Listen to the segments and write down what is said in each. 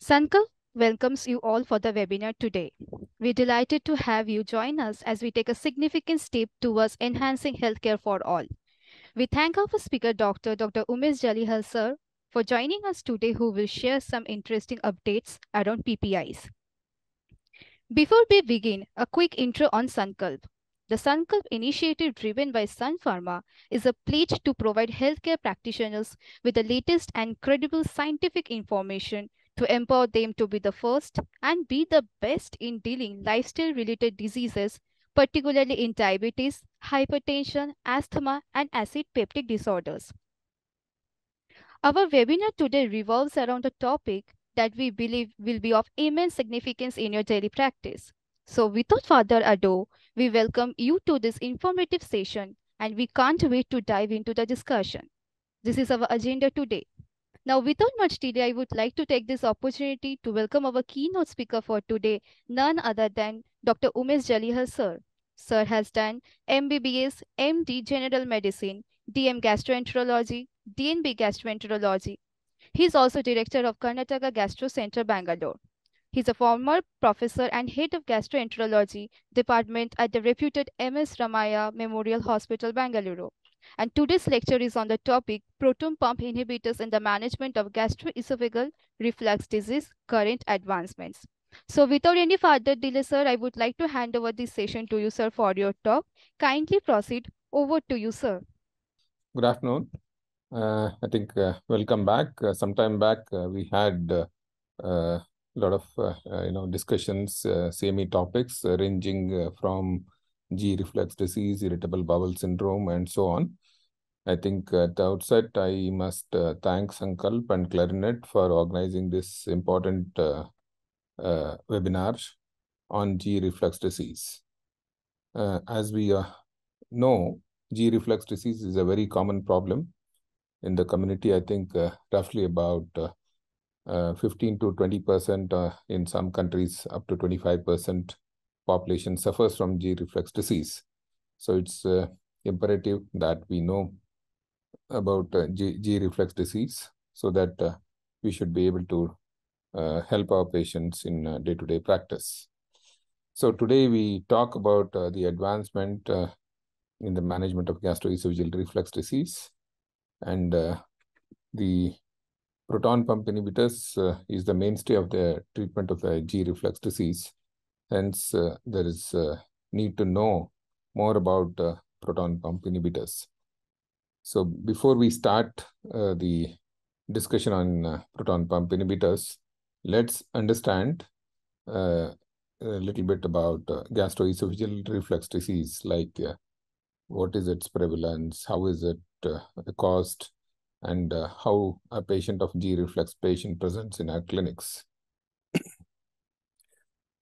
Sankalp welcomes you all for the webinar today. We're delighted to have you join us as we take a significant step towards enhancing healthcare for all. We thank our speaker, Dr. Dr. Umesh Jalihal, sir, for joining us today, who will share some interesting updates around PPIs. Before we begin, a quick intro on Sankalp. The Sankalp initiative driven by Sun Pharma is a pledge to provide healthcare practitioners with the latest and credible scientific information to empower them to be the first and be the best in dealing lifestyle related diseases particularly in diabetes, hypertension, asthma, and acid peptic disorders. Our webinar today revolves around a topic that we believe will be of immense significance in your daily practice. So without further ado, we welcome you to this informative session and we can't wait to dive into the discussion. This is our agenda today. Now, without much delay, I would like to take this opportunity to welcome our keynote speaker for today, none other than Dr. Umesh Jalihal, sir. Sir has done MBBS, MD General Medicine, DM Gastroenterology, DNB Gastroenterology. He is also director of Karnataka Gastro Center, Bangalore. He is a former professor and head of gastroenterology department at the reputed MS Ramaiah Memorial Hospital, Bangalore. And today's lecture is on the topic proton pump inhibitors in the management of gastroesophageal reflux disease, current advancements. So without any further delay, sir, I would like to hand over this session to you, sir, for your talk. Kindly proceed. Over to you, sir. Good afternoon. Uh, I think uh, welcome back. Uh, sometime back, uh, we had a uh, lot of uh, you know discussions, CME topics ranging from G reflux disease, irritable bowel syndrome, and so on. I think at the outset, I must thank Sankalp and Clarinet for organizing this important uh, webinar on G reflux disease. Uh, as we uh, know, G reflux disease is a very common problem in the community. I think uh, roughly about uh, uh, 15 to 20 percent in some countries, up to 25 percent population suffers from G reflux disease. So it's imperative that we know about G, G reflux disease so that we should be able to uh, help our patients in uh, day-to-day -day practice. So today we talk about uh, the advancement uh, in the management of gastroesophageal reflux disease and uh, the proton pump inhibitors uh, is the mainstay of the treatment of the G reflux disease. Hence, there is a need to know more about proton pump inhibitors. So before we start the discussion on proton pump inhibitors, let's understand uh, a little bit about uh, gastroesophageal reflux disease, like uh, what is its prevalence, how is it uh, caused, and uh, how a patient of G reflux patient presents in our clinics.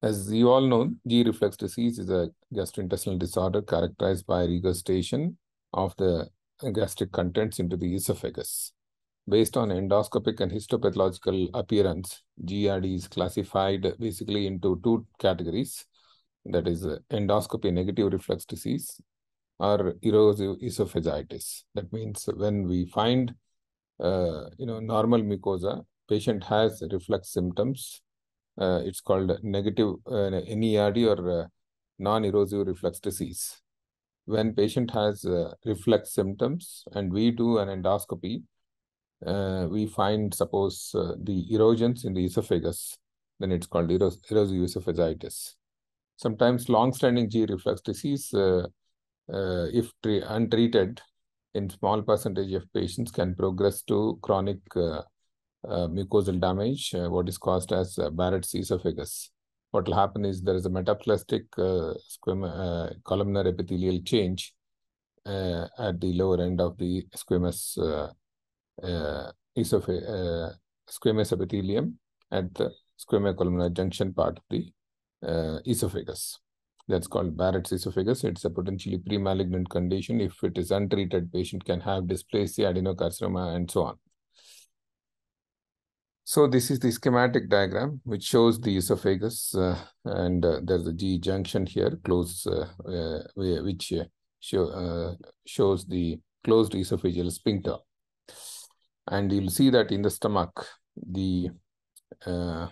As you all know, G reflux disease is a gastrointestinal disorder characterized by regurgitation of the gastric contents into the esophagus. Based on endoscopic and histopathological appearance, GERD is classified basically into two categories. That is endoscopy negative reflux disease or erosive esophagitis. That means when we find uh, you know normal mucosa, patient has reflux symptoms. Uh, it's called negative uh, NERD or uh, non-erosive reflux disease. When patient has uh, reflux symptoms and we do an endoscopy, uh, we find, suppose, the erosions in the esophagus, then it's called eros erosive esophagitis. Sometimes long-standing G reflux disease, if untreated in small percentage of patients, can progress to chronic uh, mucosal damage, what is caused as Barrett's esophagus. What will happen is there is a metaplastic squamous columnar epithelial change at the lower end of the squamous uh, uh, squamous epithelium at the squamocolumnar junction part of the uh, esophagus. That's called Barrett's esophagus. It's a potentially pre-malignant condition. If it is untreated, patient can have dysplasia, adenocarcinoma, and so on. So this is the schematic diagram, which shows the esophagus, uh, and uh, there's a G junction here, close, uh, uh which show, shows the closed esophageal sphincter and you'll see that in the stomach, the uh,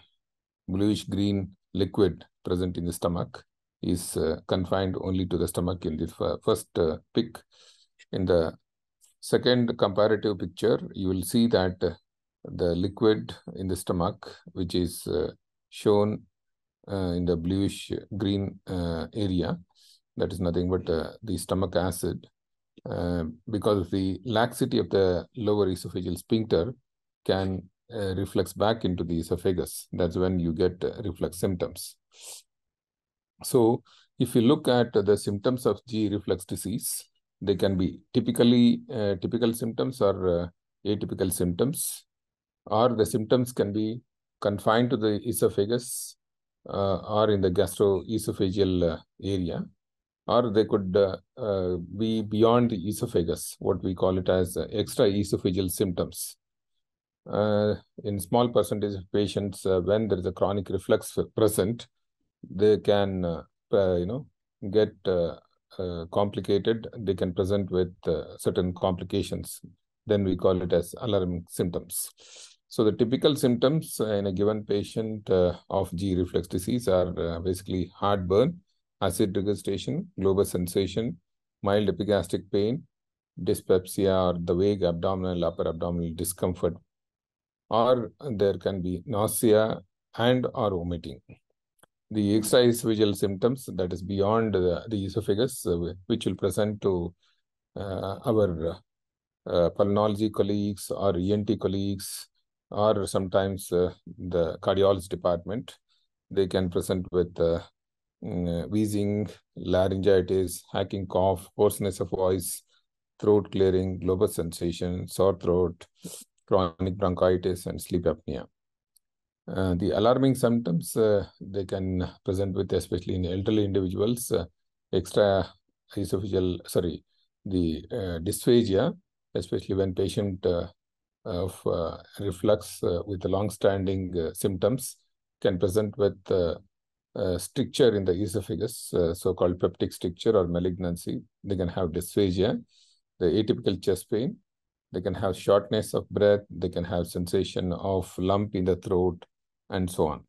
bluish green liquid present in the stomach is uh, confined only to the stomach in the first uh, pic. In the second comparative picture, you will see that uh, the liquid in the stomach, which is uh, shown uh, in the bluish green uh, area, that is nothing but the stomach acid. because of the laxity of the lower esophageal sphincter, can uh, reflex back into the esophagus. That's when you get uh, reflux symptoms. So if you look at the symptoms of G reflux disease, they can be typically typical symptoms or atypical symptoms, or the symptoms can be confined to the esophagus uh, or in the gastroesophageal uh, area, or they could be beyond the esophagus, what we call it as extra esophageal symptoms uh, in small percentage of patients, uh, when there is a chronic reflux present, they can, uh, uh you know, get uh, uh, complicated. They can present with certain complications. Then we call it as alarming symptoms. So the typical symptoms in a given patient of G reflex disease are basically heartburn, acid regurgitation, globus sensation, mild epigastric pain, dyspepsia or the vague abdominal, upper abdominal discomfort or there can be nausea and or vomiting. The extraesophageal symptoms that is beyond the, the esophagus, uh, which will present to uh, our uh, pulmonology colleagues or ENT colleagues or sometimes uh, the cardiology department, they can present with uh, mm, wheezing, laryngitis, hacking cough, hoarseness of voice, throat clearing, globus sensation, sore throat, chronic bronchitis, and sleep apnea. Uh, the alarming symptoms uh, they can present with, especially in elderly individuals, uh, extra esophageal, sorry, the uh, dysphagia, especially when patient uh, of uh, reflux with long-standing symptoms can present with stricture in the esophagus, so-called peptic stricture or malignancy. They can have dysphagia, the atypical chest pain, they can have shortness of breath, they can have sensation of lump in the throat, and so on.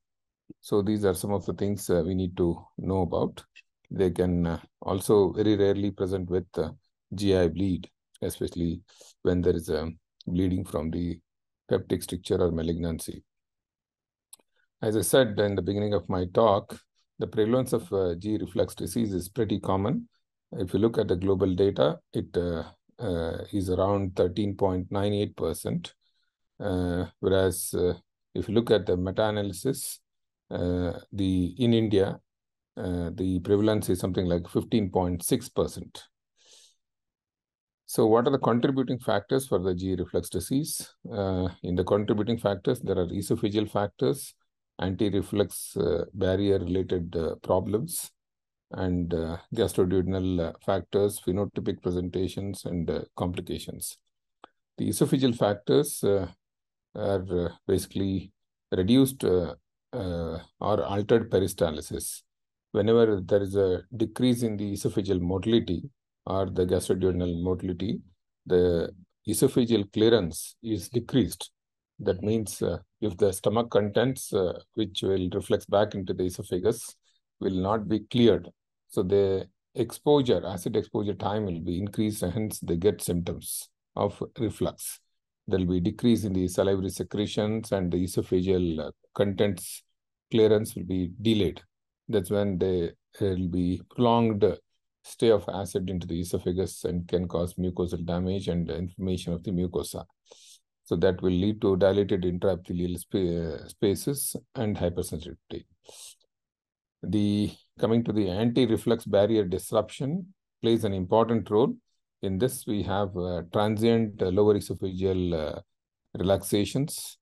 So these are some of the things uh, we need to know about. They can uh, also very rarely present with uh, GI bleed, especially when there is a bleeding from the peptic stricture or malignancy. As I said in the beginning of my talk, the prevalence of uh, G reflux disease is pretty common. If you look at the global data, it uh, uh, is around 13.98%. Uh, whereas uh, if you look at the meta-analysis, the in India, the prevalence is something like 15.6%. So what are the contributing factors for the G reflux disease? Uh, in the contributing factors, there are esophageal factors, anti-reflux uh, barrier-related uh, problems, and uh, gastroduodenal uh, factors, phenotypic presentations, and uh, complications. The esophageal factors are basically reduced or altered peristalsis. Whenever there is a decrease in the esophageal motility or the gastroduodenal motility, the esophageal clearance is decreased. That means uh, if the stomach contents, uh, which will reflect back into the esophagus, will not be cleared. So the exposure, acid exposure time will be increased hence they get symptoms of reflux. There will be decrease in the salivary secretions and the esophageal uh, contents clearance will be delayed. That's when there uh, will be prolonged stay of acid into the esophagus and can cause mucosal damage and inflammation of the mucosa. So that will lead to dilated intraepithelial sp uh, spaces and hypersensitivity. The coming to the anti-reflux barrier disruption plays an important role. In this, we have uh, transient uh, lower esophageal uh, relaxations,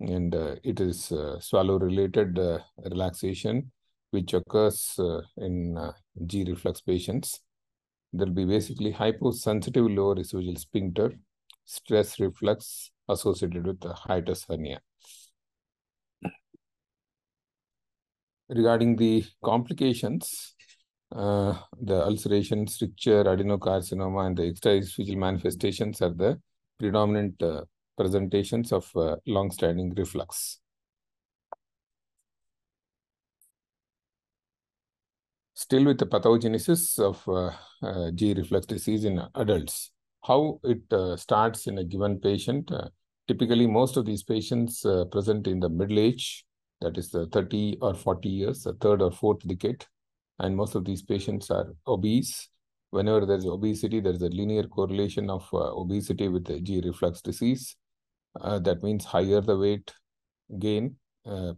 and uh, it is uh, swallow-related relaxation, which occurs in G reflux patients. There will be basically hypotensive lower esophageal sphincter, stress reflux associated with the hiatus hernia. regarding the complications, uh, the ulceration, stricture, adenocarcinoma, and the extraesophageal manifestations are the predominant uh, presentations of uh, long-standing reflux. Still with the pathogenesis of uh, uh, G reflux disease in adults. How it uh, starts in a given patient. Uh, typically, most of these patients uh, present in the middle age, that is the 30 or 40 years, the third or fourth decade. And most of these patients are obese. Whenever there's obesity, there's a linear correlation of uh, obesity with G reflux disease. that means higher the weight gain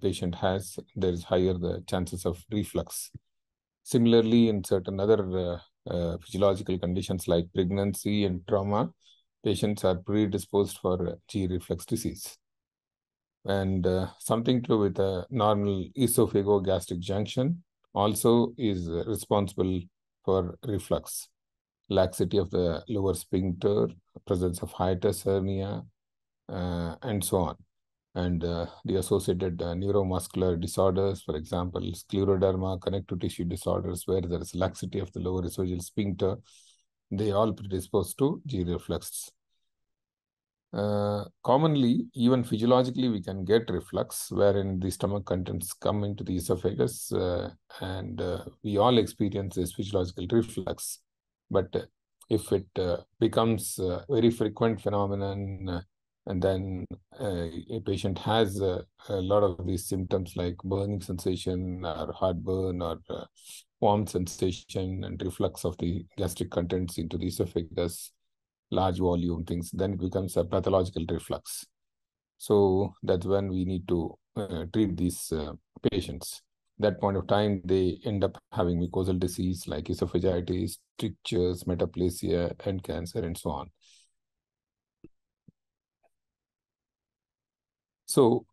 patient has, there is higher the chances of reflux. Similarly, in certain other uh, uh, physiological conditions like pregnancy and trauma, patients are predisposed for G reflux disease. And uh, something to do with a normal esophagogastric junction also is responsible for reflux. Laxity of the lower sphincter, presence of hiatus hernia, uh, and so on and uh, the associated uh, neuromuscular disorders, for example, scleroderma, connective tissue disorders, where there is laxity of the lower esophageal sphincter, they all predispose to G reflux. Uh, commonly, even physiologically, we can get reflux, wherein the stomach contents come into the esophagus, uh, and uh, we all experience this physiological reflux. But uh, if it becomes a very frequent phenomenon, and then uh, a patient has a, a, lot of these symptoms like burning sensation or heartburn or uh, warm sensation and reflux of the gastric contents into the esophagus, large volume things, then it becomes a pathological reflux. So that's when we need to uh, treat these uh, patients. That point of time, they end up having mucosal disease like esophagitis, strictures, metaplasia, and cancer, and so on. So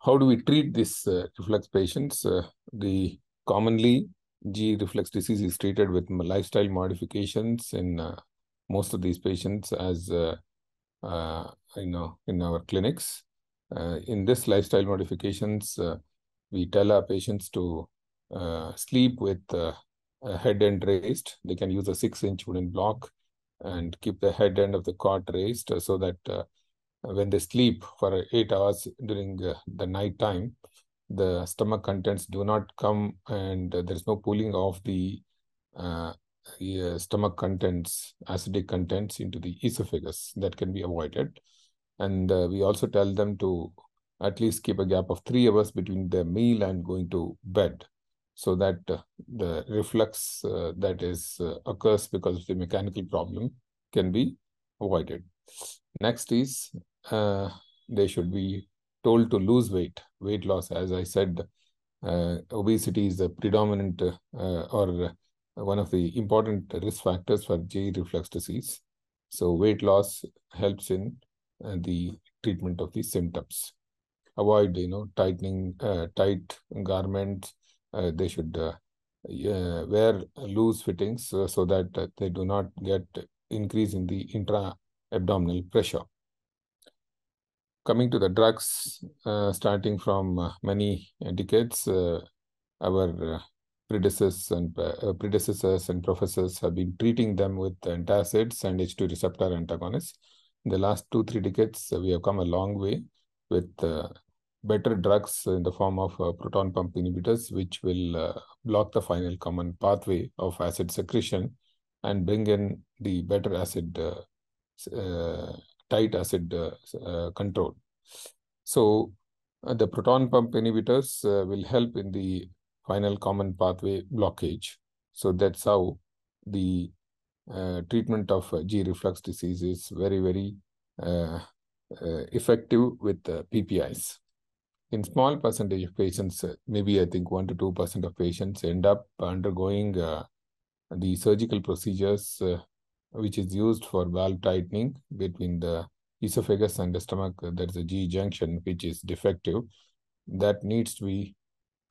how do we treat this uh, reflux patients? Uh, the commonly G reflux disease is treated with lifestyle modifications in uh, most of these patients as uh, uh, you know in our clinics. Uh, in this lifestyle modifications, we tell our patients to sleep with head end raised. They can use a six-inch wooden block and keep the head end of the cot raised so that when they sleep for eight hours during uh, the night time, the stomach contents do not come and uh, there's no pooling of the, uh, the stomach contents, acidic contents into the esophagus. That can be avoided. And we also tell them to at least keep a gap of three hours between their meal and going to bed so that uh, the reflux uh, that is uh, occurs because of the mechanical problem can be avoided. Next is uh, they should be told to lose weight, weight loss. As I said, uh, obesity is the predominant uh, or one of the important risk factors for G reflux disease. So weight loss helps in uh, the treatment of the symptoms. Avoid, you know, tightening, uh, tight garments. They should wear loose fittings so that they do not get increase in the intra-abdominal pressure coming to the drugs, uh, starting from uh, many decades, uh, our uh, predecessors and uh, predecessors and professors have been treating them with antacids and H2 receptor antagonists. In the last two three decades, we have come a long way with better drugs in the form of proton pump inhibitors, which will block the final common pathway of acid secretion and bring in the better acid uh, tight acid uh, uh, control. So uh, the proton pump inhibitors will help in the final common pathway blockage. So that's how the uh, treatment of uh, G reflux disease is very, very uh, effective with PPIs. In small percentage of patients, maybe I think 1 to 2% of patients end up undergoing the surgical procedures which is used for valve tightening between the esophagus and the stomach. There's a G junction which is defective. That needs to be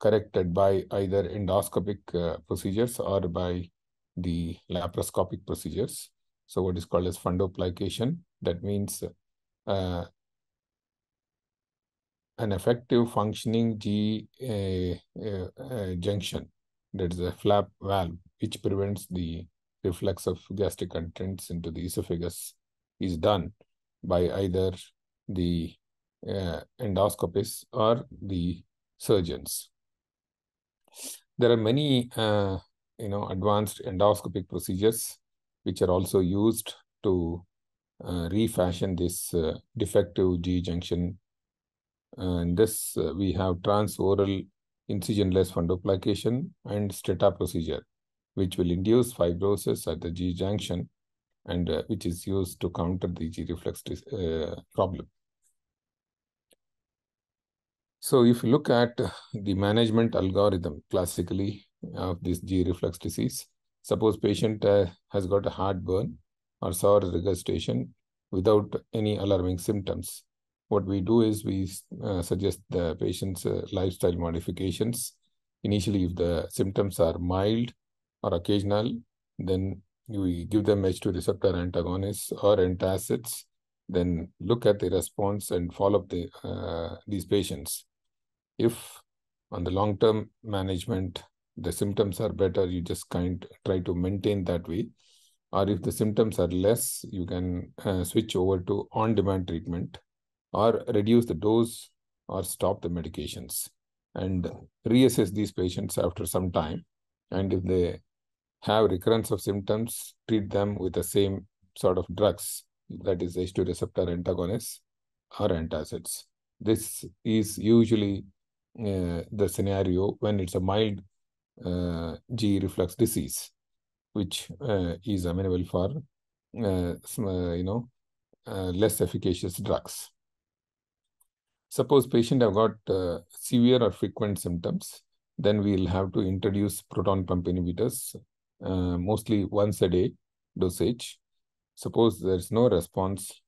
corrected by either endoscopic uh, procedures or by the laparoscopic procedures. So what is called as fundoplication. That means uh, an effective functioning G uh, uh, uh junction. That is a flap valve which prevents the reflux of gastric contents into the esophagus is done by either the uh, endoscopists or the surgeons. There are many uh, you know, advanced endoscopic procedures, which are also used to uh, refashion this uh, defective G junction. And this, uh, we have transoral incisionless fundoplication and Stretta procedure, which will induce fibrosis at the G junction and uh, which is used to counter the G reflex uh, problem. So if you look at the management algorithm classically of this G reflux disease, suppose patient uh, has got a heartburn or sour regurgitation without any alarming symptoms. What we do is we uh, suggest the patient's uh, lifestyle modifications. Initially, if the symptoms are mild or occasional, then we give them H2 receptor antagonists or antacids, then look at the response and follow up the, uh, these patients. If on the long-term management, the symptoms are better, you just kind try to maintain that way. Or if the symptoms are less, you can uh, switch over to on-demand treatment or reduce the dose or stop the medications and reassess these patients after some time. And if they have recurrence of symptoms, treat them with the same sort of drugs, that is H2 receptor antagonists or antacids. This is usually uh, the scenario when it's a mild uh, G reflux disease, which uh, is amenable for uh, uh, you know uh, less efficacious drugs. Suppose patient have got severe or frequent symptoms, then we'll have to introduce proton pump inhibitors, mostly once a day dosage. Suppose there's no response,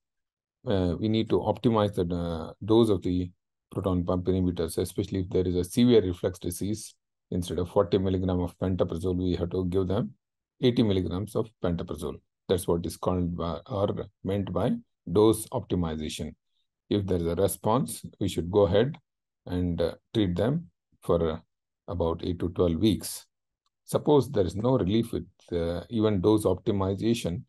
we need to optimize the dose of the proton pump inhibitors, especially if there is a severe reflux disease. Instead of 40 milligram of pantoprazole, we have to give them 80 milligrams of pantoprazole. That's what is called by, or meant by dose optimization. If there is a response, we should go ahead and uh, treat them for uh, about 8 to 12 weeks. Suppose there is no relief with uh, even dose optimization,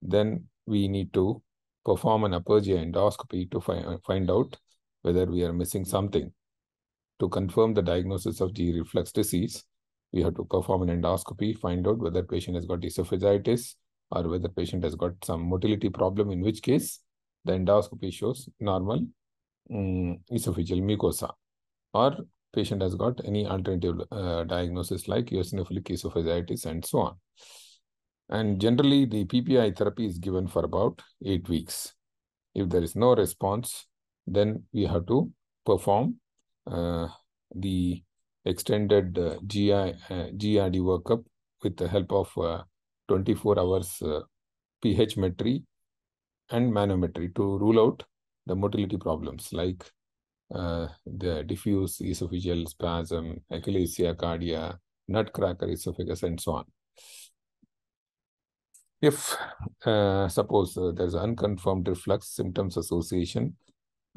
then we need to perform an upper GI endoscopy to fi find out whether we are missing something. To confirm the diagnosis of G reflux disease, we have to perform an endoscopy, find out whether patient has got esophagitis or whether patient has got some motility problem, in which case the endoscopy shows normal um, esophageal mucosa or patient has got any alternative uh, diagnosis like eosinophilic esophagitis and so on. And generally, the PPI therapy is given for about eight weeks. If there is no response, then we have to perform uh, the extended uh, GI, uh, GRD workup with the help of uh, 24 hours uh, pH metry and manometry to rule out the motility problems like uh, the diffuse esophageal spasm, achalasia cardia, nutcracker esophagus, and so on. If uh, suppose uh, there's unconfirmed reflux symptoms association,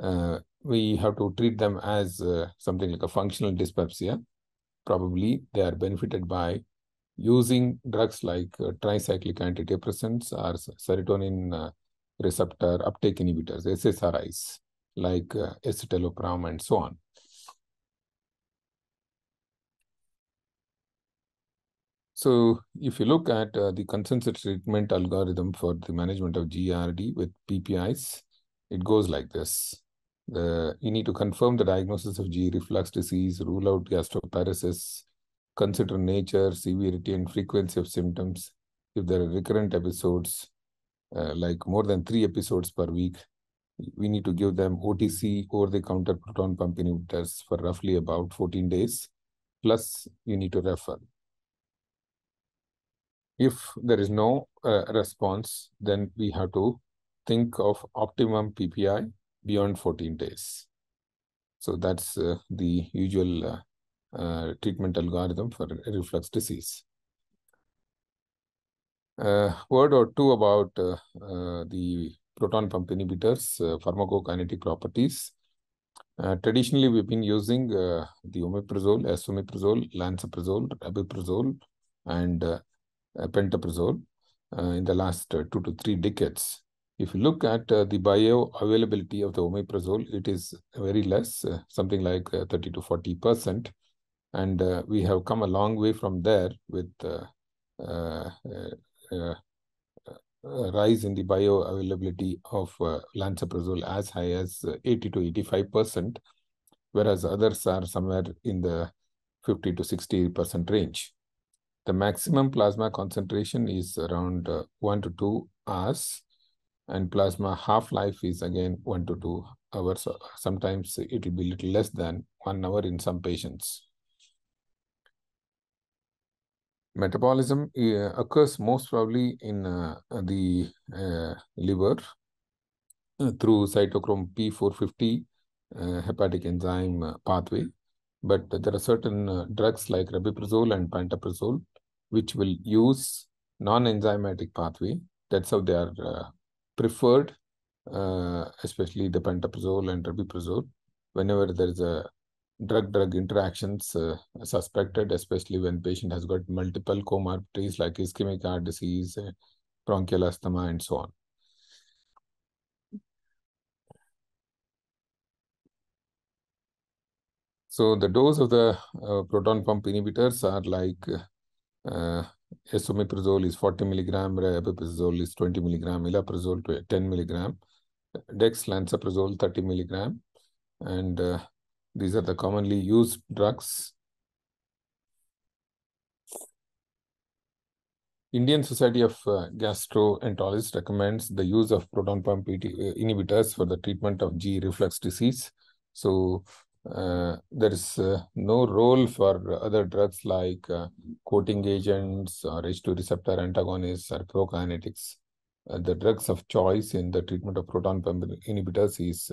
uh, we have to treat them as uh, something like a functional dyspepsia. Probably they are benefited by using drugs like uh, tricyclic antidepressants or serotonin uh, receptor uptake inhibitors, SSRIs, like uh, escitalopram and so on. So if you look at uh, the consensus treatment algorithm for the management of GRD with PPIs, it goes like this you need to confirm the diagnosis of G reflux disease, rule out gastroparesis, consider nature, severity, and frequency of symptoms. If there are recurrent episodes, uh, like more than three episodes per week, we need to give them OTC or the counter proton pump inhibitors for roughly about 14 days. Plus, you need to refer. If there is no uh, response, then we have to think of optimum PPI beyond 14 days. So that's uh, the usual uh, uh, treatment algorithm for reflux disease. Uh, word or two about uh, the proton pump inhibitors pharmacokinetic properties. traditionally, we've been using the omeprazole, esomeprazole, lansoprazole, rabeprazole, and pantoprazole in the last two to three decades. If you look at uh, the bioavailability of the omeprazole, it is very less, uh, something like uh, 30 to 40 percent. And uh, we have come a long way from there with uh, uh, uh, uh, rise in the bioavailability of uh, lansoprazole as high as uh, 80 to 85 percent, whereas others are somewhere in the 50 to 60 percent range. The maximum plasma concentration is around uh, 1 to 2 hours, and plasma half-life is again 1 to 2 hours. Sometimes it will be little less than 1 hour in some patients. Metabolism uh, occurs most probably in uh, the uh, liver through cytochrome P450 uh, hepatic enzyme pathway. But there are certain drugs like rabeprazole and pantoprazole which will use non-enzymatic pathway. That's how they are preferred, especially the pantoprazole and rabeprazole. Whenever there is a drug-drug interactions uh, suspected, especially when patient has got multiple comorbidities like ischemic heart disease, uh, bronchial asthma, and so on. So the dose of the uh, proton pump inhibitors are like uh, esomeprazole is 40 milligram, rabeprazole is 20 milligram, ilaprazole 10 milligram, dexlansoprazole 30 milligram, and uh, these are the commonly used drugs. Indian Society of uh, Gastroenterologists recommends the use of proton pump uh, inhibitors for the treatment of G reflux disease. So uh, there is uh, no role for other drugs like uh, coating agents or H2 receptor antagonists or prokinetics. Uh, the drugs of choice in the treatment of proton pump inhibitors is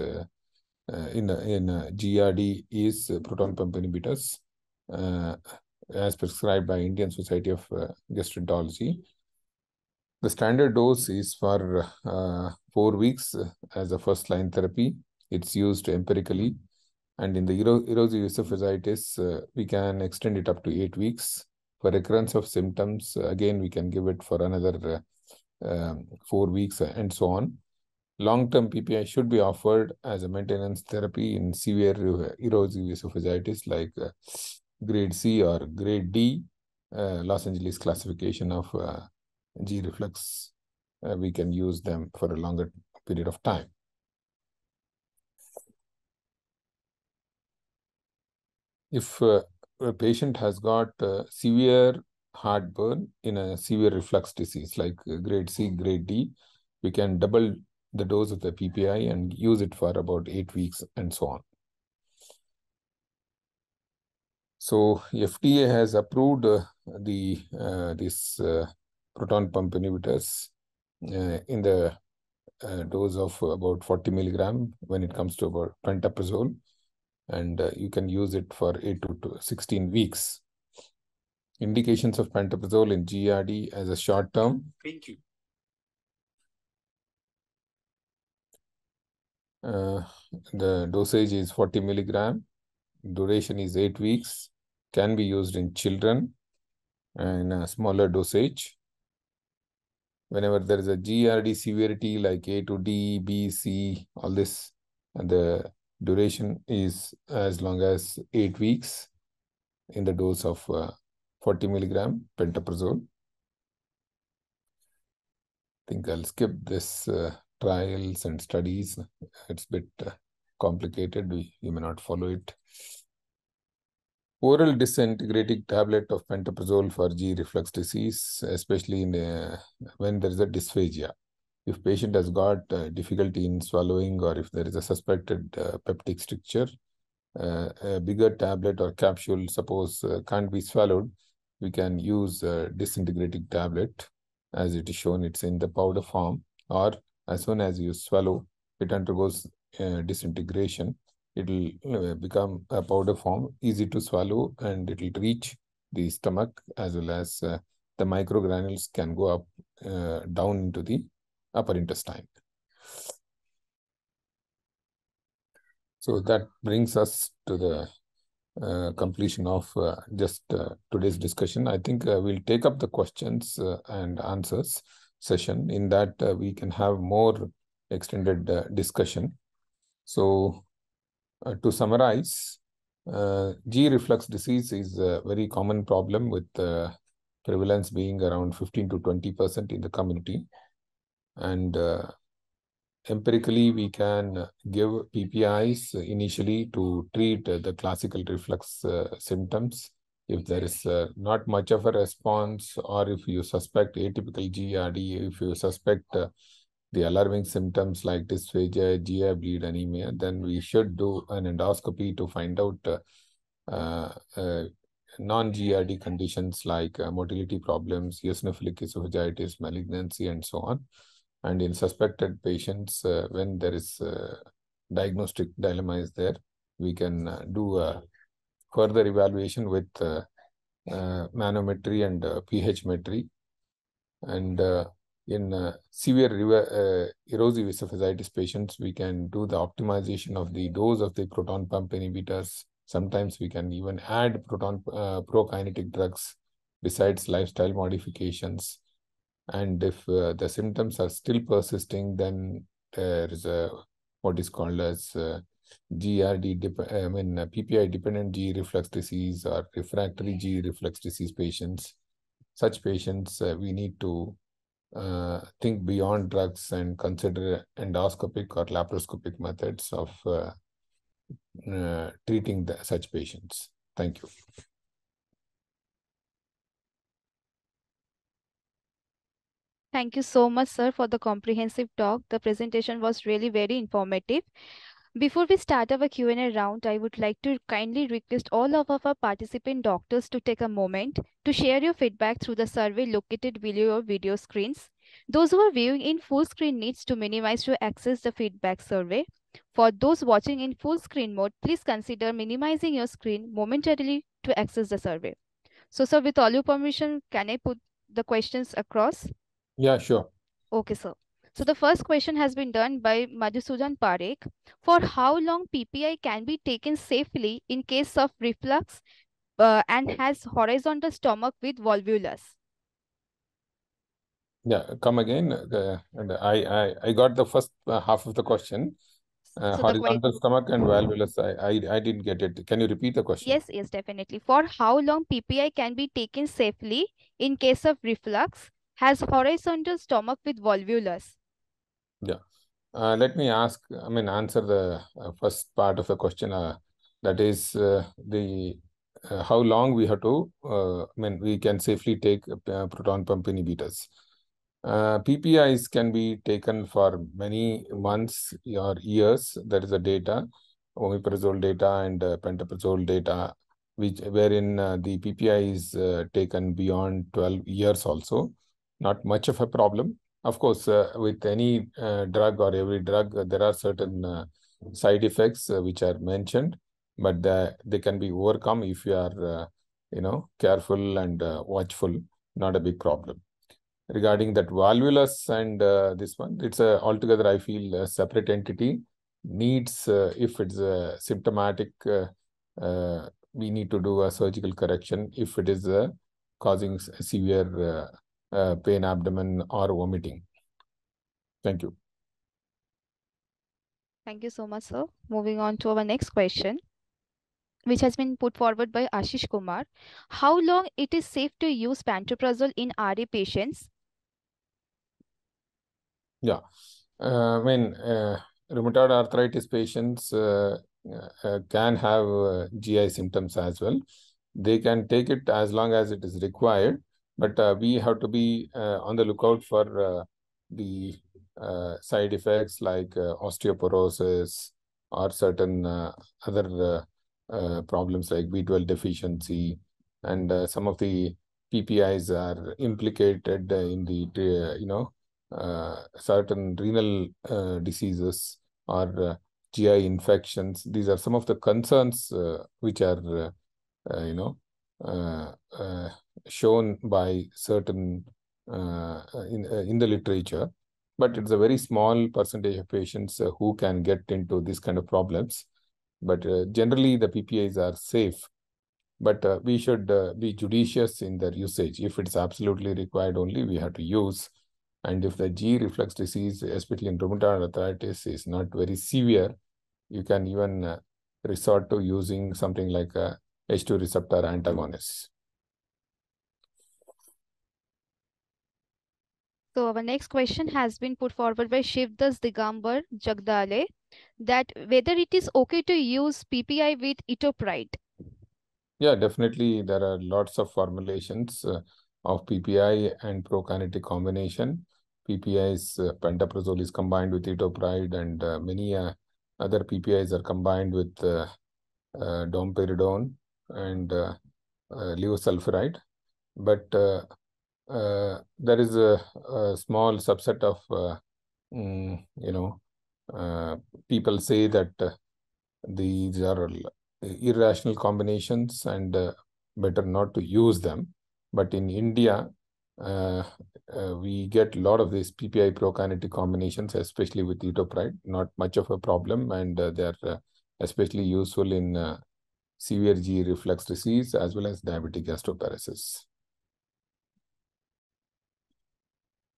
in in uh, GERD is proton pump inhibitors uh, as prescribed by Indian Society of Gastroenterology. The standard dose is for four weeks as a first line therapy. It's used empirically. And in the erosive esophagitis, uh, we can extend it up to eight weeks. For recurrence of symptoms, again, we can give it for another uh, um, four weeks and so on. Long-term PPI should be offered as a maintenance therapy in severe erosive esophagitis like uh, grade C or grade D, uh, Los Angeles classification of uh, G reflux. Uh, we can use them for a longer period of time. If uh, a patient has got uh, severe heartburn in a severe reflux disease like grade C, grade D, we can double the dose of the PPI and use it for about eight weeks and so on. So FDA has approved uh, the uh, this uh, proton pump inhibitors uh, in the uh, dose of about 40 milligram when it comes to about pantoprazole, and uh, you can use it for 8 to 16 weeks. Indications of pantoprazole in GERD as a short term. Thank you. Uh, the dosage is 40 milligram. Duration is 8 weeks. Can be used in children and a smaller dosage. Whenever there is a GERD severity like A to D, B, C, all this, the duration is as long as 8 weeks in the dose of uh, 40 milligram pentaprazole. I think I'll skip this uh, trials and studies. It's a bit uh, complicated. We, you may not follow it. Oral disintegrating tablet of pantoprazole for G reflux disease, especially in uh, when there is a dysphagia. If patient has got uh, difficulty in swallowing or if there is a suspected uh, peptic stricture, uh, a bigger tablet or capsule, suppose uh, can't be swallowed, we can use a disintegrating tablet as it is shown, it's in the powder form or as soon as you swallow, it undergoes uh, disintegration. It will uh, become a powder form, easy to swallow, and it will reach the stomach as well as uh, the microgranules can go up uh, down into the upper intestine. So that brings us to the uh, completion of uh, just uh, today's discussion. I think uh, we'll take up the questions uh, and answers session. In that, uh, we can have more extended uh, discussion. So, uh, to summarize, Uh, G reflux disease is a very common problem with uh, prevalence being around 15 to 20% in the community. And uh, empirically, we can give PPIs initially to treat the classical reflux symptoms. If there is uh, not much of a response, or if you suspect atypical GRD, if you suspect uh, the alarming symptoms like dysphagia, GI bleed, anemia, then we should do an endoscopy to find out uh, uh, non-GRD conditions like uh, motility problems, eosinophilic esophagitis, malignancy, and so on. And in suspected patients, uh, when there is uh, diagnostic dilemma is there, we can uh, do a further evaluation with manometry and pH metry. And in uh, severe uh, erosive esophagitis patients, we can do the optimization of the dose of the proton pump inhibitors. Sometimes we can even add proton uh, prokinetic drugs besides lifestyle modifications. And if uh, the symptoms are still persisting, then there is a what is called as uh, GRD, I mean PPI dependent G reflux disease or refractory G reflux disease patients. Such patients, uh, we need to uh, think beyond drugs and consider endoscopic or laparoscopic methods of uh, uh, treating the, such patients. Thank you. Thank you so much, sir, for the comprehensive talk. The presentation was really very informative. Before we start our Q&A round, I would like to kindly request all of our participant doctors to take a moment to share your feedback through the survey located below your video screens. Those who are viewing in full screen needs to minimize to access the feedback survey. For those watching in full screen mode, please consider minimizing your screen momentarily to access the survey. So, sir, with all your permission, can I put the questions across? Yeah, sure. Okay, sir. So the first question has been done by Madhusudan Parekh. For how long PPI can be taken safely in case of reflux uh, and has horizontal stomach with volvulus? Yeah, come again. Uh, and I, I, I got the first uh, half of the question. Uh, So horizontal stomach and valvulus. I, I, I didn't get it. Can you repeat the question? yes, yes, definitely. For how long PPI can be taken safely in case of reflux has horizontal stomach with volvulus? Uh, let me ask, I mean, answer the uh, first part of the question. Uh, that is uh, the uh, how long we have to, uh, I mean, we can safely take proton pump inhibitors. PPIs can be taken for many months or years. There is a data, omeprazole data and pantoprazole data, which wherein the PPI is taken beyond 12 years also. Not much of a problem. Of course, uh, with any uh, drug or every drug, uh, there are certain side effects which are mentioned, but they can be overcome if you are, you know, careful and watchful. Not a big problem regarding that volvulus and uh, this one it's a altogether i feel a separate entity needs uh, if it's a symptomatic uh, we need to do a surgical correction if it is causing severe uh, pain abdomen or vomiting thank you Thank you so much, sir. Moving on to our next question, which has been put forward by Ashish Kumar. How long it is safe to use pantoprazole in RA patients? Yeah, uh, I mean, uh, rheumatoid arthritis patients uh, uh, can have uh, GI symptoms as well. They can take it as long as it is required, but uh, we have to be uh, on the lookout for uh, the side effects like osteoporosis or certain other problems like B12 deficiency, and some of the PPIs are implicated in the you know uh, certain renal uh, diseases or uh, GI infections. These are some of the concerns which are, you know, shown by certain uh, in uh, in the literature. But it's a very small percentage of patients uh, who can get into this kind of problems. But uh, generally, the PPIs are safe. But uh, we should uh, be judicious in their usage. If it's absolutely required, only we have to use. And if the G reflux disease, especially in rheumatoid arthritis, is not very severe, you can even uh, resort to using something like a H2 receptor antagonist. So our next question has been put forward by Shivdas Digambar Jagdale that whether it is okay to use PPI with itopride. Yeah, definitely there are lots of formulations uh, of PPI and prokinetic combination. PPI is uh, pantoprazole is combined with itopride and uh, many uh, other PPIs are combined with uh, uh, domperidone and uh, uh, levosulpiride. But uh, uh, there is a, a small subset of, mm, you know, people say that these are irrational combinations and better not to use them. But in India, uh, uh, we get a lot of these PPI prokinetic combinations, especially with itopride, not much of a problem, and uh, they're especially useful in severe GE reflux disease as well as diabetic gastroparesis.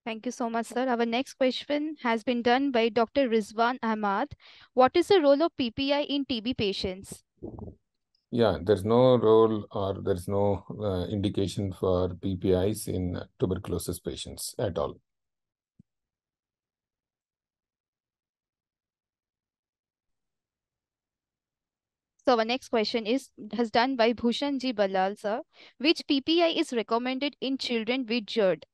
Thank you so much, sir. Our next question has been done by Dr. Rizwan Ahmad. What is the role of PPI in TB patients? Yeah, there's no role or there's no uh, indication for PPIs in tuberculosis patients at all. So our next question is has done by Bhushan Ji Balal, sir. Which PPI is recommended in children with GERD?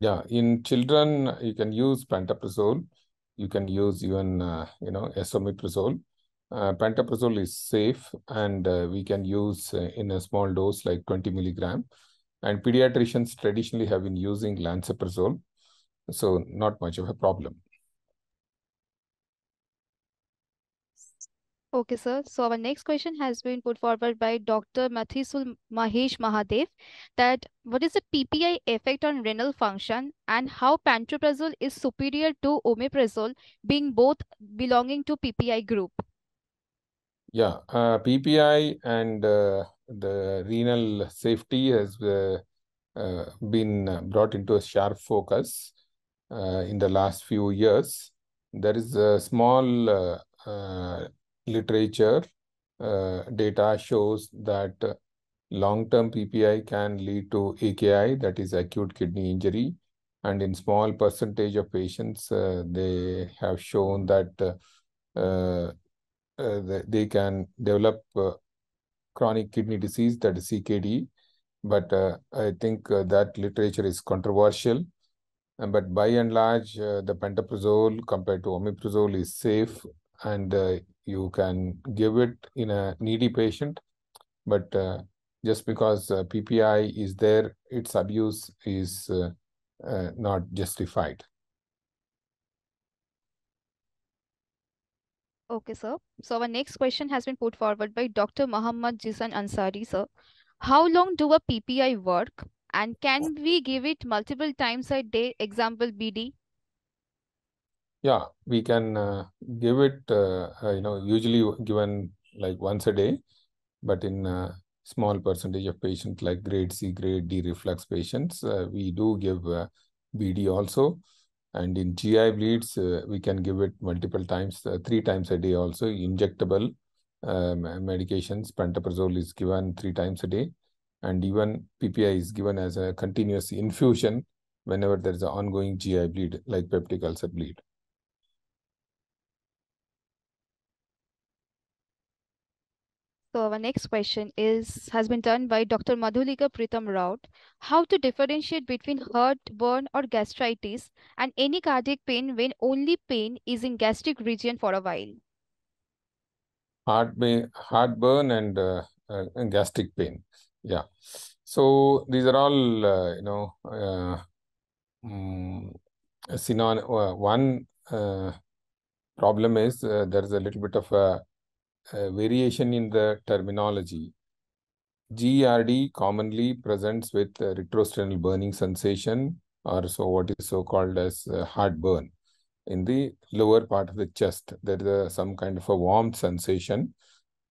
Yeah, in children, you can use pantoprazole. You can use even, uh, you know, esomeprazole. Uh, pantoprazole is safe and uh, we can use uh, in a small dose like 20 milligram. And pediatricians traditionally have been using lansoprazole. So not much of a problem. Okay, sir. So our next question has been put forward by Dr. Mathisul Mahesh Mahadev that what is the PPI effect on renal function and how pantoprazole is superior to omeprazole being both belonging to PPI group? Yeah, uh, PPI and uh, the renal safety has uh, uh been brought into a sharp focus uh, in the last few years. There is a small uh, literature data shows that long-term PPI can lead to AKI, that is acute kidney injury. And in small percentage of patients, they have shown that uh, they can develop uh, chronic kidney disease, that is CKD. But uh, I think that literature is controversial. but by and large, the pantoprazole compared to omeprazole is safe and you can give it in a needy patient. But uh, just because uh, PPI is there, its abuse is uh, not justified. Okay, sir. So our next question has been put forward by Dr. Muhammad Jisan Ansari, sir. How long do a PPI work? And can we give it multiple times a day, example BD? Yeah, we can uh, give it, uh, uh, you know, usually given like once a day, but in a small percentage of patients like grade C, grade D reflux patients, uh, we do give uh, BD also. And in GI bleeds, uh, we can give it multiple times, uh, three times a day also. Injectable um, medications, pantoprazole is given three times a day. And even PPI is given as a continuous infusion whenever there is an ongoing GI bleed, like peptic ulcer bleed. So our next question is has been done by Dr. Madhulika Pritam Rao. How to differentiate between heartburn or gastritis and any cardiac pain when only pain is in gastric region for a while? Heartburn, heartburn and, uh, uh, gastric pain. Yeah. So these are all, uh, you know, uh, um, synon uh, one uh, problem is there is a little bit of a variation in the terminology. GERD commonly presents with retrosternal burning sensation or so what is so called as heartburn. In the lower part of the chest, there is a, some kind of a warm sensation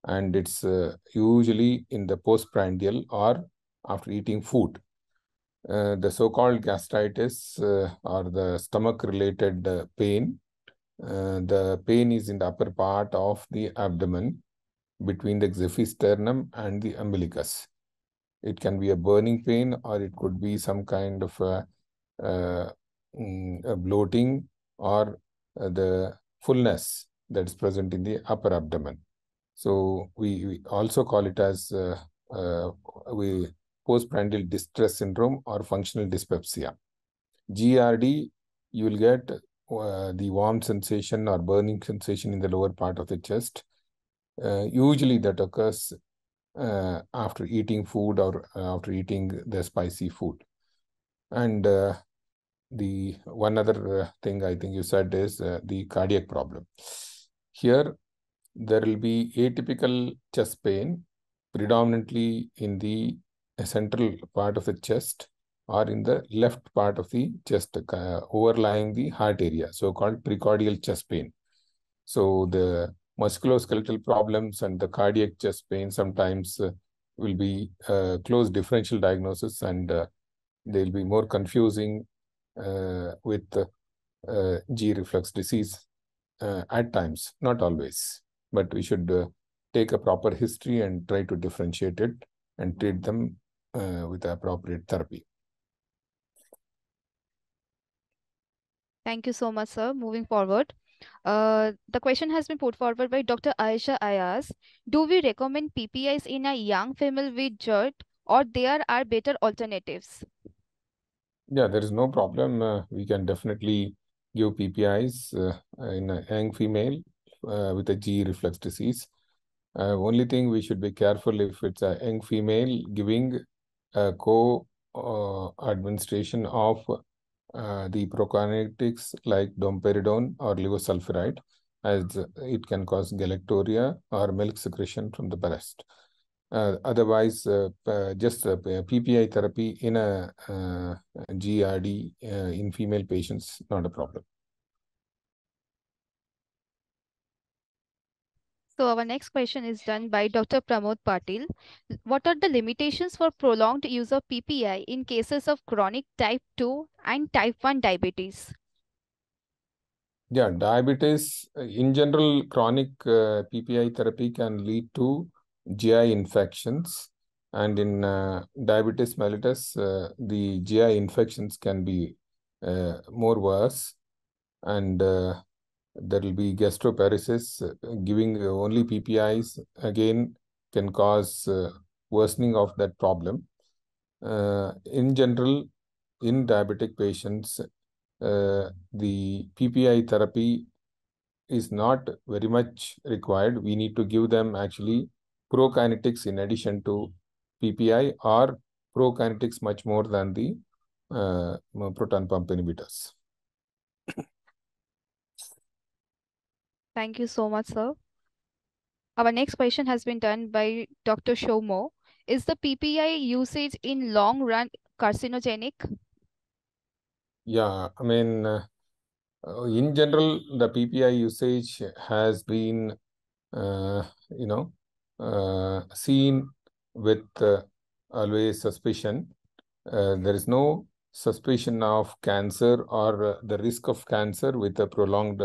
and it's uh, usually in the postprandial or after eating food. Uh, the so-called gastritis uh, or the stomach-related uh, pain uh, the pain is in the upper part of the abdomen between the xiphisternum and the umbilicus. It can be a burning pain or it could be some kind of a, uh, mm, a bloating or uh, the fullness that is present in the upper abdomen. So we, we also call it as uh, uh, we postprandial distress syndrome or functional dyspepsia. GRD, you will get uh, the warm sensation or burning sensation in the lower part of the chest. Uh, usually that occurs uh, after eating food or uh, after eating the spicy food. And uh, the one other uh, thing I think you said is the cardiac problem. Here, there will be atypical chest pain, predominantly in the central part of the chest or in the left part of the chest, uh, overlying the heart area, so-called precordial chest pain. So the musculoskeletal problems and the cardiac chest pain sometimes uh, will be uh, close differential diagnosis and uh, they'll be more confusing uh, with uh, G reflux disease at times, not always, but we should take a proper history and try to differentiate it and treat them with appropriate therapy. Thank you so much, sir. Moving forward, uh, the question has been put forward by Dr. Aisha Ayaz. Do we recommend PPIs in a young female with GERD or there are better alternatives? Yeah, there is no problem. Uh, we can definitely give PPIs uh, in a young female uh, with a G reflux disease. Uh, only thing we should be careful if it's a young female giving uh, administration of uh, the prokinetics like domperidone or levosulpiride as it can cause galactorrhea or milk secretion from the breast. Uh, otherwise, uh, just PPI therapy in a GRD in female patients, not a problem. So our next question is done by Dr. Pramod Patil. What are the limitations for prolonged use of PPI in cases of chronic type 2 and type 1 diabetes? Yeah, diabetes, in general, chronic uh, PPI therapy can lead to GI infections. And in uh, diabetes mellitus, uh, the GI infections can be uh, more worse. And uh, there will be gastroparesis. Giving only PPIs again can cause uh, worsening of that problem. Uh, in general, in diabetic patients, uh, the PPI therapy is not very much required. We need to give them actually prokinetics in addition to PPI or prokinetics much more than the uh, proton pump inhibitors. Thank you so much, sir. Our next question has been done by Dr. Shomo. Is the PPI usage in long run carcinogenic? Yeah, I mean, uh, in general, the PPI usage has been, uh, you know, uh, seen with uh, always suspicion. Uh, there is no suspicion of cancer or uh, the risk of cancer with a prolonged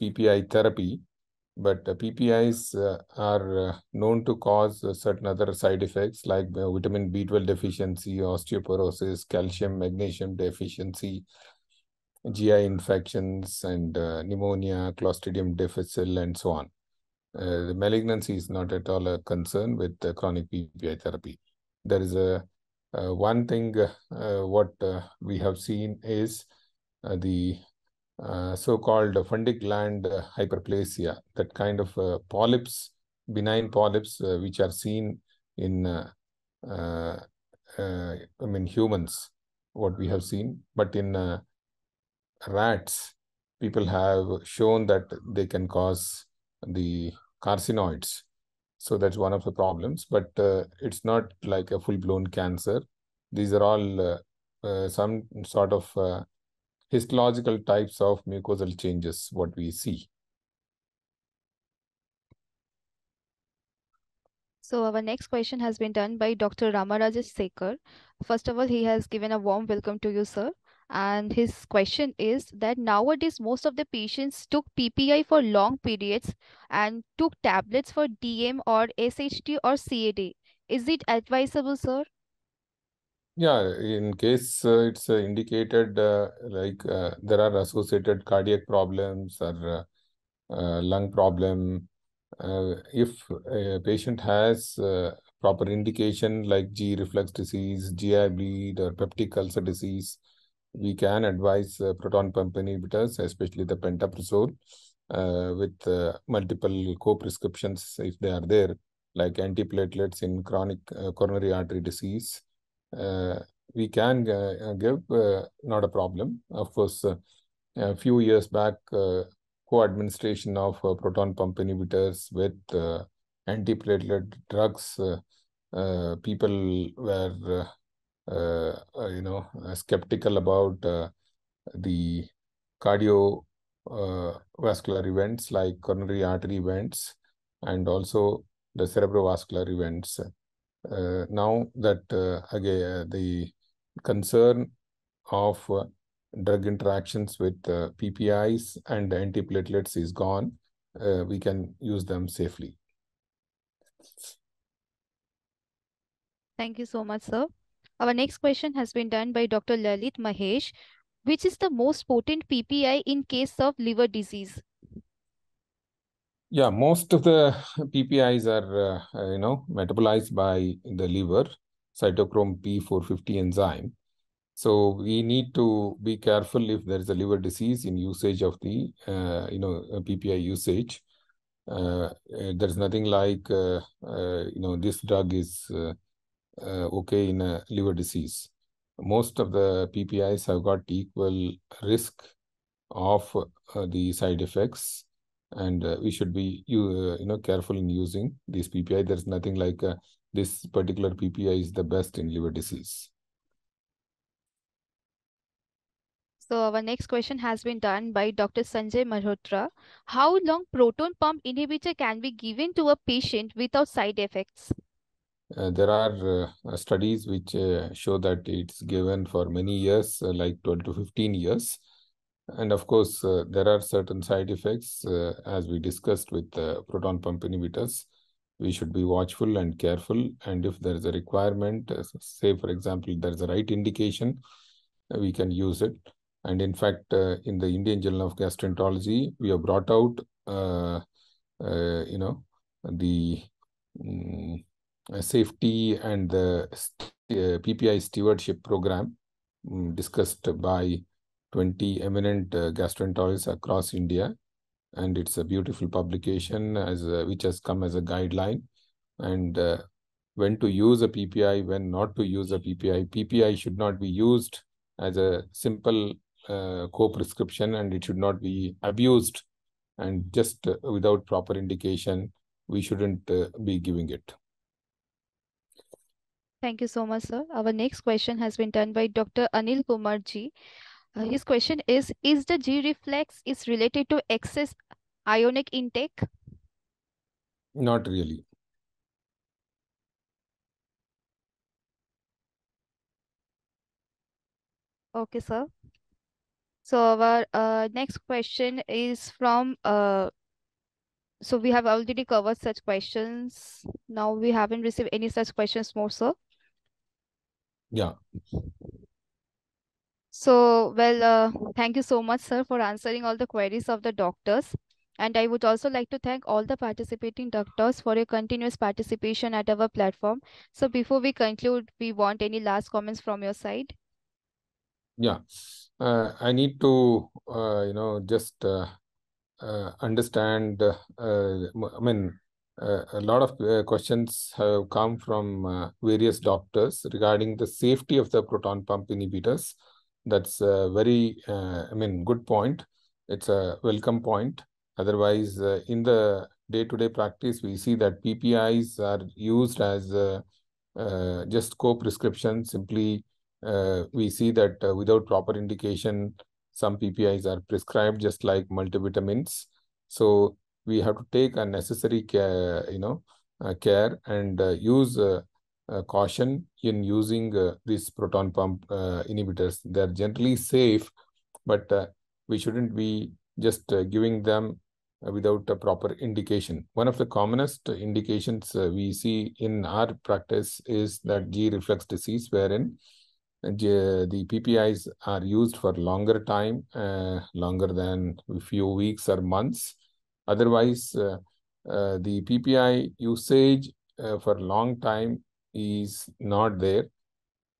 PPI therapy, but PPIs uh, are uh, known to cause certain other side effects like uh, vitamin B12 deficiency, osteoporosis, calcium, magnesium deficiency, GI infections, and pneumonia, Clostridium difficile, and so on. Uh, the malignancy is not at all a concern with uh, chronic PPI therapy. There is a uh, one thing what we have seen is the uh, so-called fundic gland hyperplasia, that kind of uh, polyps, benign polyps, uh, which are seen in, I mean, humans, what we have seen. But in rats, people have shown that they can cause the carcinoids. So that's one of the problems, but uh, it's not like a full-blown cancer. These are all uh, uh, some sort of histological types of mucosal changes, what we see. So our next question has been done by Dr. Ramarajesh Sekar. First of all, he has given a warm welcome to you, sir. And his question is that nowadays most of the patients took PPI for long periods and took tablets for DM or SHT or CAD. Is it advisable, sir? Yeah, in case uh, it's uh, indicated uh, like uh, there are associated cardiac problems or uh, uh, lung problem, if a patient has proper indication like G reflux disease, GI bleed, or peptic ulcer disease, we can advise proton pump inhibitors, especially the pantoprazole, uh, with multiple co-prescriptions if they are there, like antiplatelets in chronic coronary artery disease. Uh, we can uh, uh, give, uh, not a problem. Of course, uh, a few years back, uh, co-administration of proton pump inhibitors with antiplatelet drugs, people were, you know, skeptical about the cardio uh, vascular events like coronary artery events and also the cerebrovascular events. Uh, now that uh, again the concern of uh, drug interactions with uh, PPIs and antiplatelets is gone, uh, we can use them safely. Thank you so much, sir. Our next question has been done by Dr. Lalit Mahesh. Which is the most potent PPI in case of liver disease? Yeah, most of the PPIs are, uh, you know, metabolized by the liver, cytochrome P450 enzyme. So we need to be careful if there is a liver disease in usage of the, uh, you know, PPI usage. Uh, there's nothing like, uh, uh, you know, this drug is uh, okay in a liver disease. Most of the PPIs have got equal risk of the side effects and uh, we should be you uh, you know careful in using this PPI. There's nothing like uh, this particular PPI is the best in liver disease. So our next question has been done by Dr. Sanjay Malhotra. How long proton pump inhibitor can be given to a patient without side effects? Uh, there are uh, studies which uh, show that it's given for many years, like 12 to 15 years. And of course, uh, there are certain side effects, uh, as we discussed with uh, proton pump inhibitors. We should be watchful and careful. And if there is a requirement, say, for example, there's a right indication, we can use it. And in fact, in the Indian Journal of Gastroenterology, we have brought out, you know, the um, safety and the PPI stewardship program um, discussed by 20 eminent uh, gastroenterologists across India. And it's a beautiful publication as a, which has come as a guideline. And uh, when to use a PPI, when not to use a PPI. PPI should not be used as a simple uh, co-prescription and it should not be abused. And just without proper indication, we shouldn't uh, be giving it. Thank you so much, sir. Our next question has been done by Dr. Anil Kumar ji. Uh, his question is, is the G reflex is related to excess ionic intake? Not really. Okay, sir. So our uh, next question is from, uh, so we have already covered such questions. Now we haven't received any such questions more, sir. Yeah. So, well, uh, thank you so much, sir, for answering all the queries of the doctors. And I would also like to thank all the participating doctors for your continuous participation at our platform. So before we conclude, we want any last comments from your side? Yeah, uh, I need to, uh, you know, just uh, uh understand, uh, I mean, a lot of questions have come from various doctors regarding the safety of the proton pump inhibitors that's a very, uh, I mean, good point. It's a welcome point. Otherwise, uh, in the day-to-day -day practice, we see that PPIs are used as uh, uh, just co-prescription. Simply, uh, we see that uh, without proper indication, some PPIs are prescribed just like multivitamins. So we have to take a necessary care, you know, care and use uh, caution in using uh, these proton pump uh, inhibitors. They're generally safe, but uh, we shouldn't be just uh, giving them uh, without a proper indication. One of the commonest indications uh, we see in our practice is that G reflux disease, wherein uh, the PPIs are used for longer time, uh, longer than a few weeks or months. Otherwise, uh, uh, the PPI usage uh, for long time is not there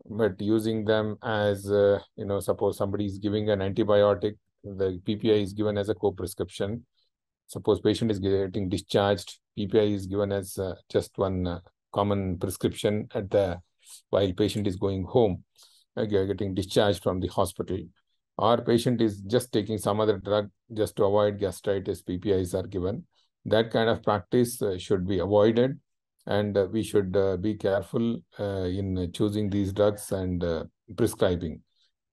but using them as uh, you know suppose somebody is giving an antibiotic the ppi is given as a co-prescription. Suppose patient is getting discharged ppi is given as uh, just one uh, common prescription at the while patient is going home uh, getting discharged from the hospital. Or patient is just taking some other drug just to avoid gastritis ppis are given. That kind of practice uh, should be avoided and uh, we should uh, be careful uh, in choosing these drugs and prescribing.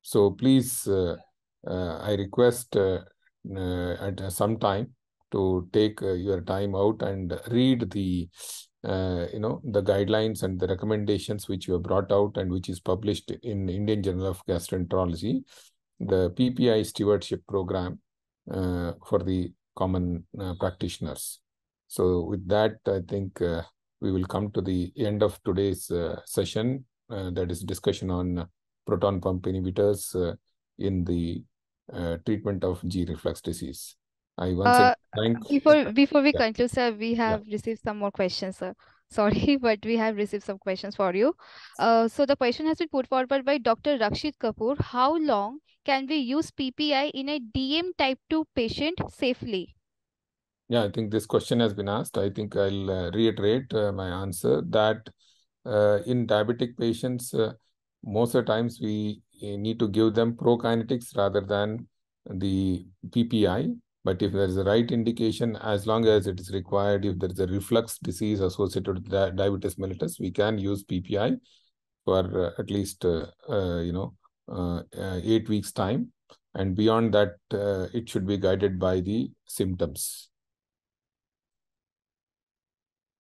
So please, I request at some time to take your time out and read the uh, you know the guidelines and the recommendations which you have brought out and which is published in Indian Journal of Gastroenterology, the PPI stewardship program uh, for the common uh, practitioners. So with that, I think we will come to the end of today's uh, session, uh, that is discussion on proton pump inhibitors uh, in the uh, treatment of G reflux disease. I once Uh, thank. before before we Yeah. conclude, sir, we have received some more questions, sir. Sorry, but we have received some questions for you. Uh, so the question has been put forward by Dr. Rakshit Kapoor. How long can we use PPI in a DM type 2 patient safely? Yeah, I think this question has been asked. I think I'll uh, reiterate uh, my answer that uh, in diabetic patients, uh, most of the times we uh, need to give them prokinetics rather than the PPI. But if there is a right indication, as long as it is required, if there is a reflux disease associated with di- diabetes mellitus, we can use PPI for uh, at least you know eight weeks time, and beyond that, it should be guided by the symptoms.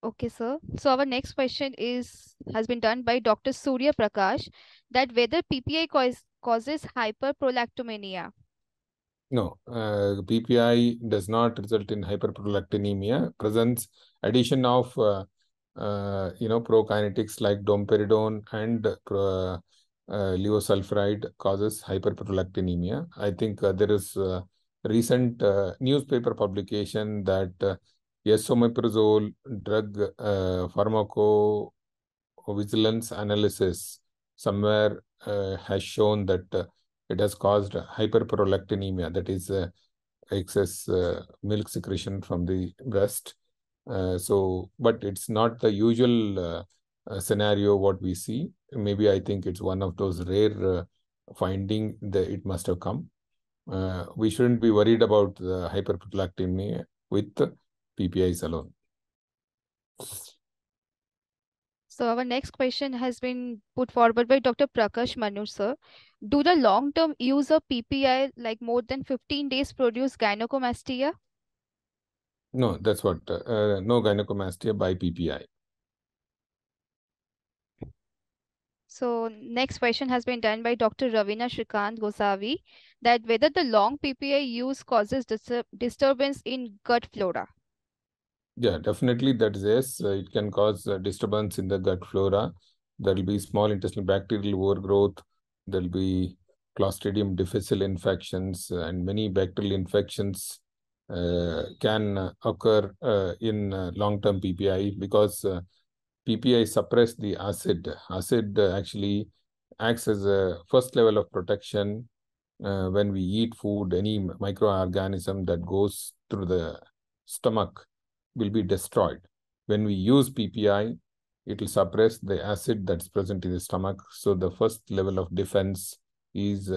Okay, sir. So our next question is has been done by Dr. Surya Prakash that whether PPI cause, causes hyperprolactinemia. No, uh, PPI does not result in hyperprolactinemia. Presents addition of uh, uh, you know prokinetics like domperidone and uh, levosulpiride causes hyperprolactinemia. I think uh, there is a recent uh, newspaper publication that uh, esomeprazole drug uh, pharmacovigilance analysis somewhere uh, has shown that uh, it has caused hyperprolactinemia, that is uh, excess uh, milk secretion from the breast. Uh, so, but it's not the usual uh, scenario what we see. Maybe I think it's one of those rare finding that it must have come. We shouldn't be worried about the hyperprolactinemia with PPIs alone. So our next question has been put forward by Dr. Prakash Manu, sir. Do the long-term use of PPI like more than 15 days produce gynecomastia? No, that's what, uh, no gynecomastia by PPI. So next question has been done by Dr. Ravina Shrikant Gosavi that whether the long PPI use causes distur- disturbance in gut flora. Yeah, definitely that is yes. Uh, it can cause uh, disturbance in the gut flora. There will be small intestinal bacterial overgrowth. There will be Clostridium difficile infections uh, and many bacterial infections uh, can occur uh, in uh, long-term PPI because PPI suppress the acid. Acid actually acts as a first level of protection when we eat food. Any microorganism that goes through the stomach will be destroyed. When we use PPI, it will suppress the acid that's present in the stomach. So the first level of defense is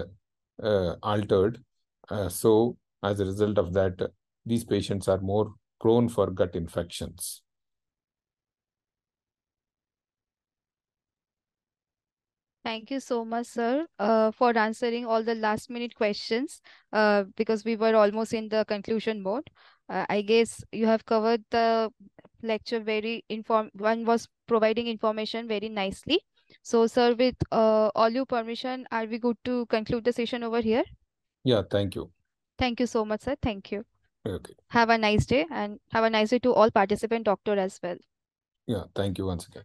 uh, altered. Uh, so as a result of that, these patients are more prone for gut infections. Thank you so much, sir, uh, for answering all the last minute questions uh, because we were almost in the conclusion mode. Uh, I guess you have covered the lecture very inform. One was providing information very nicely. So, sir, with uh, all your permission, are we good to conclude the session over here? Yeah, thank you. Thank you so much, sir. Thank you. Okay. Have a nice day and have a nice day to all participant doctor as well. Yeah, thank you once again.